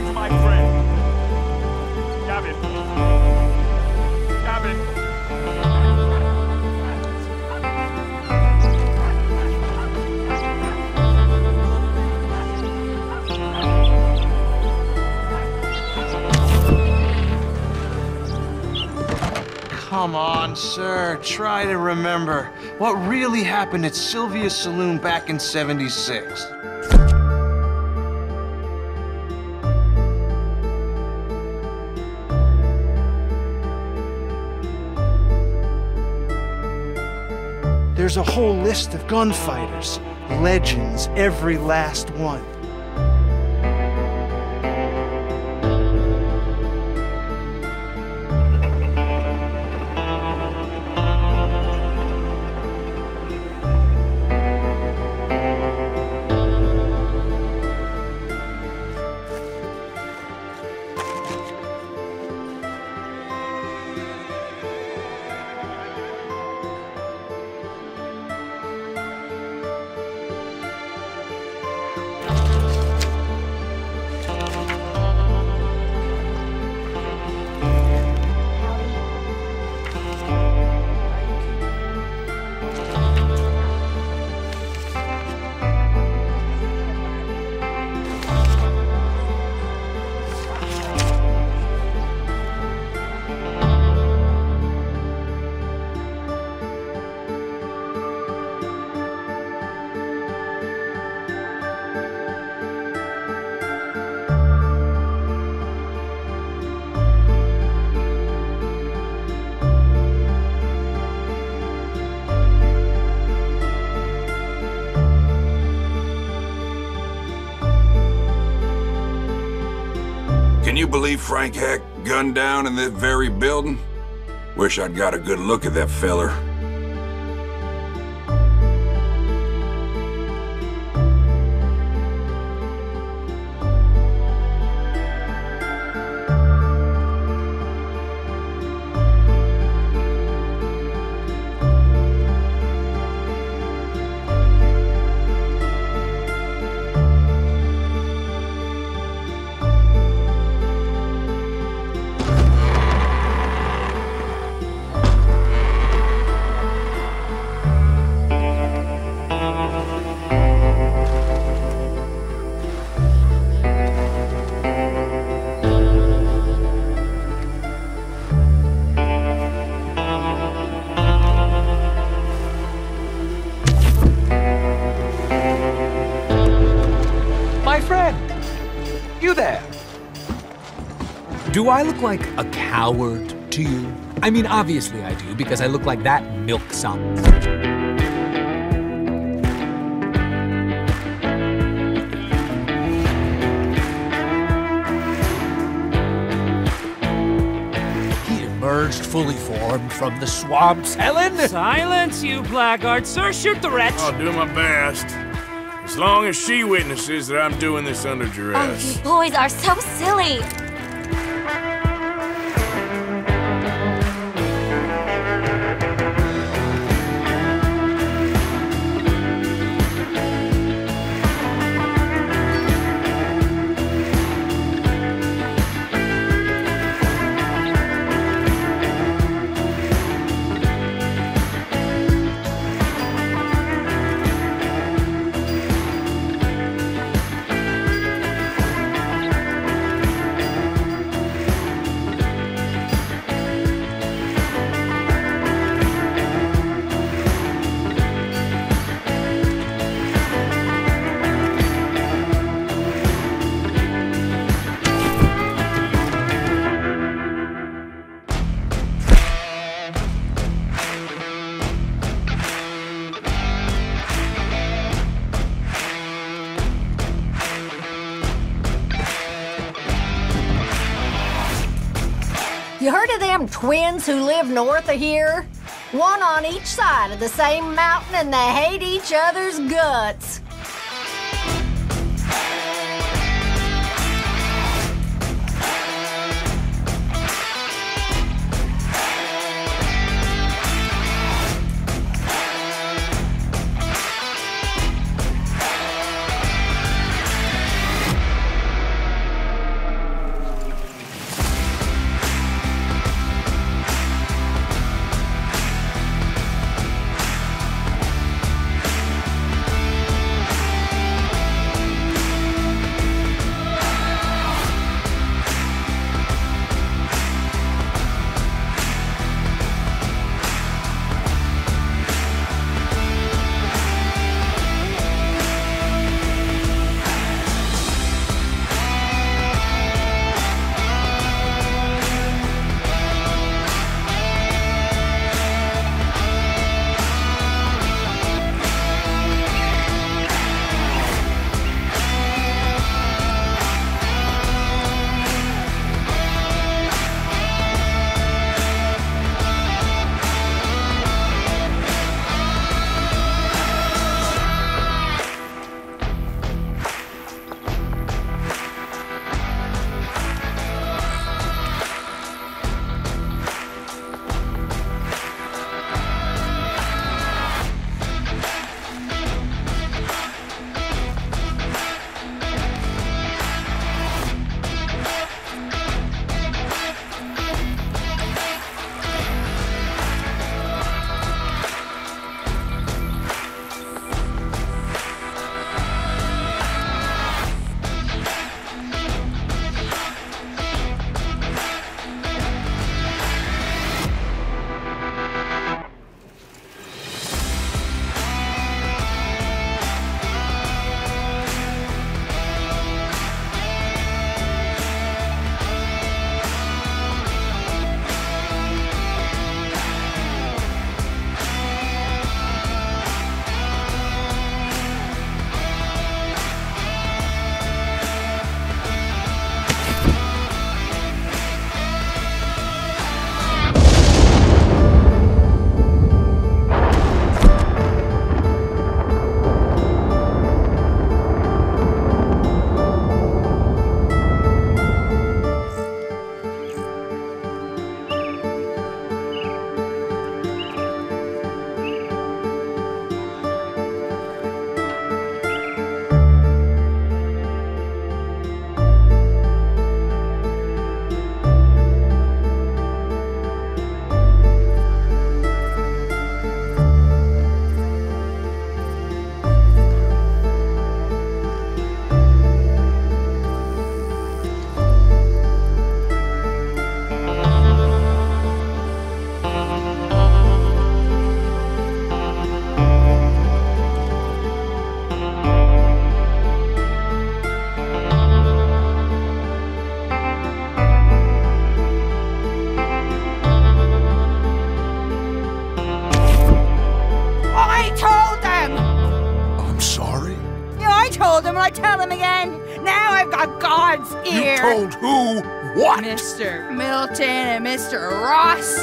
my friend. Gavin. Gavin. Come on, sir. Try to remember what really happened at Sylvia's Saloon back in 76. There's a whole list of gunfighters, legends, every last one. Can you believe Frank Heck gunned down in that very building? Wish I'd got a good look at that feller. You there! Do I look like a coward to you? I mean, obviously I do, because I look like that milksop. He emerged fully formed from the swamps, Helen! Silence, you blackguard, sir. Shoot the wretch. I'll do my best. As long as she witnesses that I'm doing this under duress. Oh, you boys are so silly. Twins who live north of here? One on each side of the same mountain and they hate each other's guts. tell him again? Now I've got God's ear. You told who what? Mr. Milton and Mr. Ross.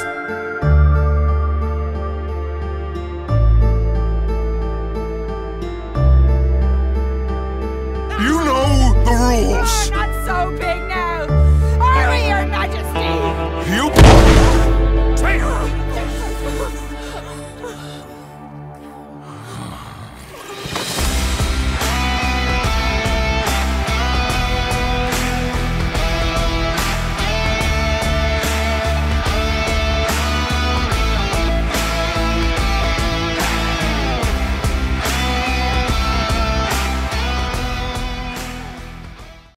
You know the rules. Oh, not so big